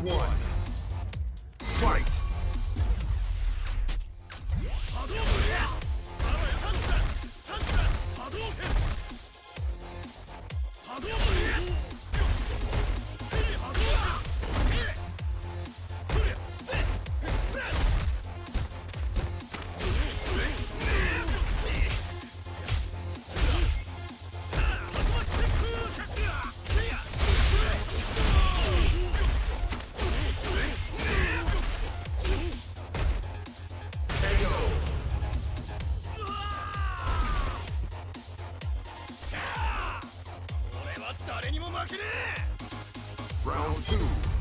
one. Fight! 誰にも負けねえ。